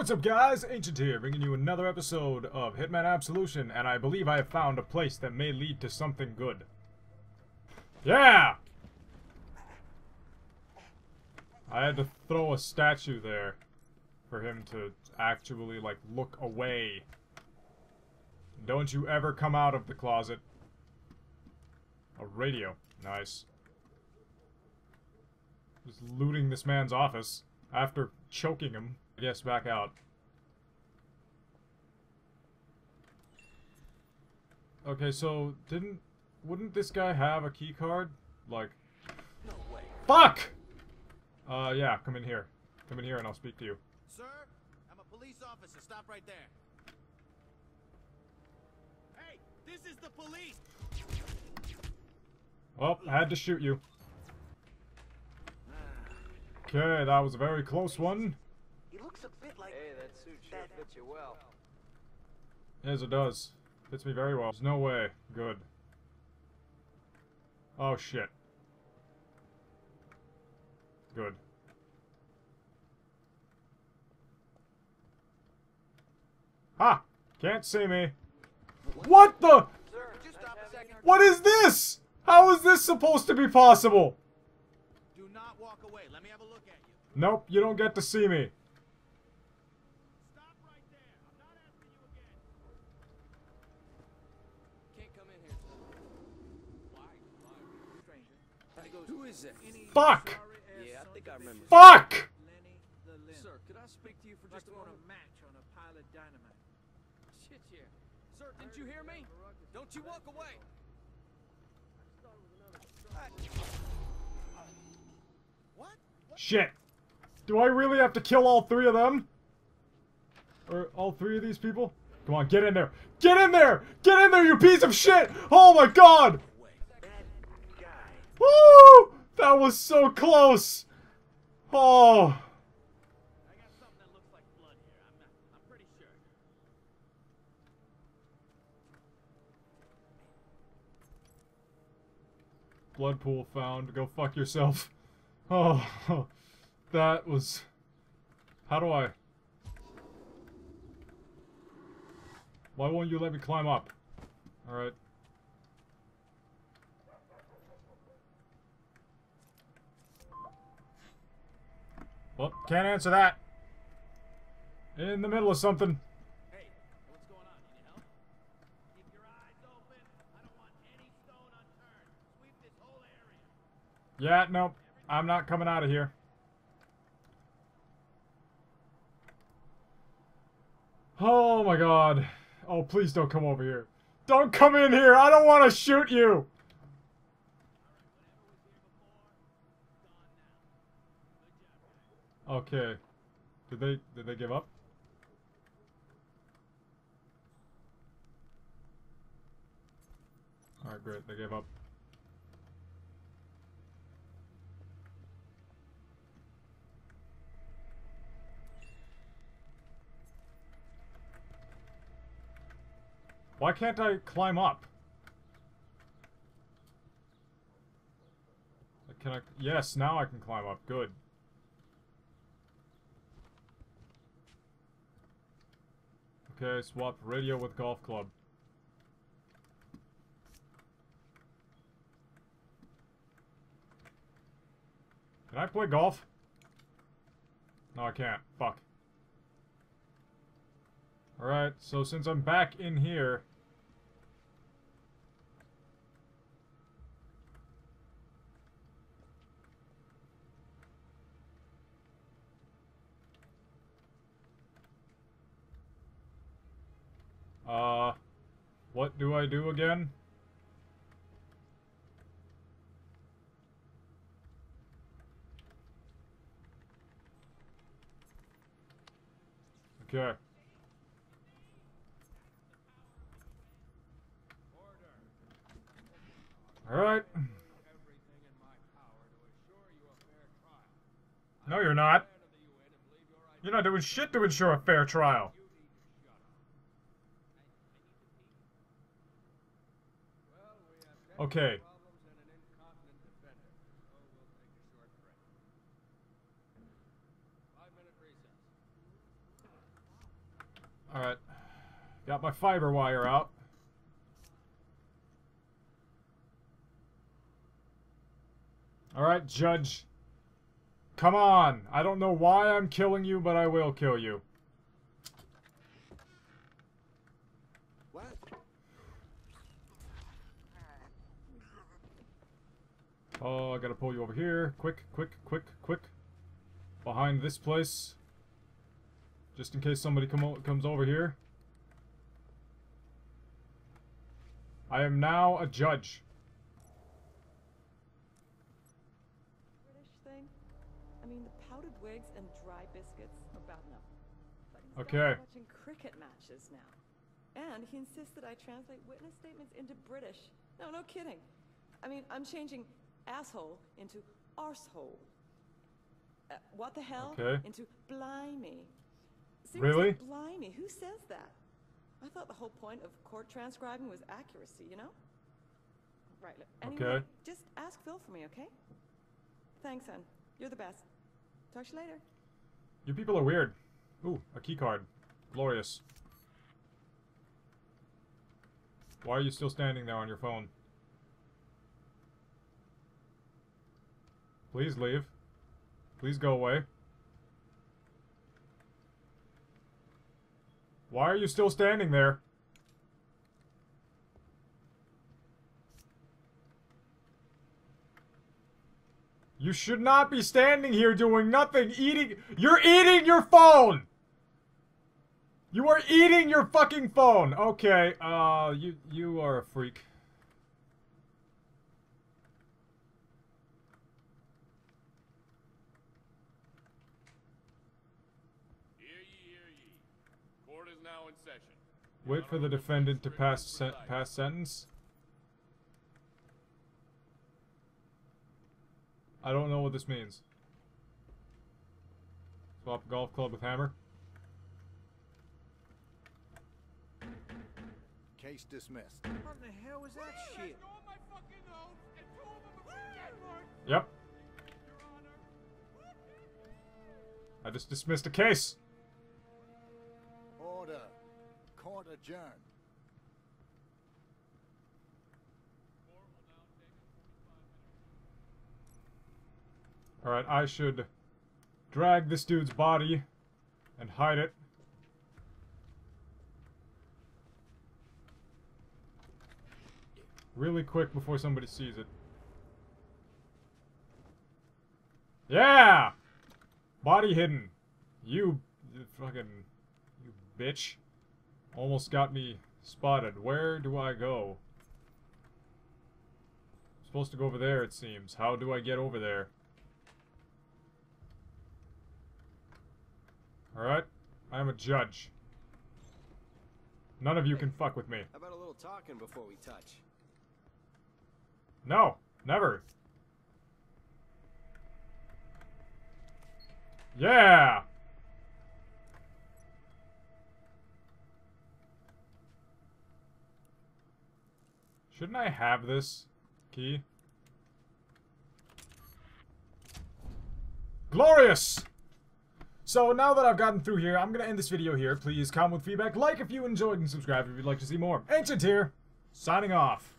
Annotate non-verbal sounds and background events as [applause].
what's up guys? Ancient here, bringing you another episode of Hitman Absolution, and I believe I have found a place that may lead to something good. Yeah! I had to throw a statue there for him to actually, like, look away. Don't you ever come out of the closet. A radio. Nice. Just looting this man's office after choking him. I guess back out. Okay, so didn't wouldn't this guy have a key card? Like No way. Fuck! Uh yeah, come in here. Come in here and I'll speak to you. Sir, I'm a police officer. Stop right there. Hey, this is the police. Well, I had to shoot you. Okay, that was a very close one. He looks a bit like Hey, that suit sure that- fits you well. Yes, it does. Fits me very well. There's no way. Good. Oh, shit. Good. Ha! Can't see me. What the? Sir, Just stop a second. What is this? How is this supposed to be possible? Do not walk away. Let me have a look at you. Nope, you don't get to see me. Stop right there. I'm not asking you again. Can't come in here. Why? Why? Stranger. Who is it? Fuck! Yeah, I think I remember. Fuck! Lenny the Limp. Sir, could I speak to you for Like just a moment? match on a pile of dynamite. Shit, yeah. Sir, didn't you hear me? Don't you walk away. What? Shit. Do I really have to kill all three of them? Or all three of these people? Come on, get in there. Get in there! Get in there, you piece of shit! Oh my god! Woo! That was so close! Oh. Blood pool found. Go fuck yourself. [laughs] Oh. That was... How do I... Why won't you let me climb up? Alright. Well, can't answer that. In the middle of something. Hey, what's going on? Need help? Keep your eyes open. I don't want any stone unturned. Sweep this whole area. Yeah, nope. I'm not coming out of here. Oh my god. Oh, please don't come over here. Don't come in here. I don't want to shoot you. Okay. Did they did they give up? All right, great. They gave up. Why can't I climb up? Can I? Yes, now I can climb up. Good. Okay, swap radio with golf club. Can I play golf? No, I can't. Fuck. Alright, so since I'm back in here... Uh, what do I do again? Okay. Alright. No, you're not. You're not doing shit to ensure a fair trial. Okay. Alright. Got my fiber wire out. Alright, Judge. Come on. I don't know why I'm killing you, but I will kill you. What? Oh, I gotta pull you over here. Quick, quick, quick, quick. Behind this place. Just in case somebody come o comes over here. I am now a judge. British thing? I mean, the powdered wigs and dry biscuits are bad enough. But he's Okay. watching cricket matches now. And he insists that I translate witness statements into British. No, no kidding. I mean, I'm changing asshole into arsehole. Uh, what the hell? Okay. Into blimey. Really? Seriously, Blimey, who says that? I thought the whole point of court transcribing was accuracy, you know? Right, look. Anyway, Okay. just ask Phil for me, okay? Thanks, son. You're the best. Talk to you later. You people are weird. Ooh, a key card. Glorious. Why are you still standing there on your phone? Please leave. Please go away. Why are you still standing there? You should not be standing here doing nothing, eating- You're eating your phone! You are eating your fucking phone! Okay, uh, you- you are a freak. Hear ye, hear ye. Court is now in session. Wait for the defendant to pass sen pass sentence. I don't know what this means. Swap golf club with hammer. Case dismissed. What the hell was that shit? Yep. I just dismissed a case. Order. Court adjourned. Alright, I should drag this dude's body and hide it. Really quick before somebody sees it. Yeah! Body hidden. You, fucking, bitch. Almost got me spotted. Where do I go? I'm supposed to go over there, it seems. How do I get over there? Alright? I am a judge. None of you can fuck with me. How about a little talking before we touch? No! Never! Yeah! Shouldn't I have this key? Glorious! So now that I've gotten through here, I'm gonna end this video here. Please comment with feedback, like if you enjoyed, and subscribe if you'd like to see more. Ancient here, signing off.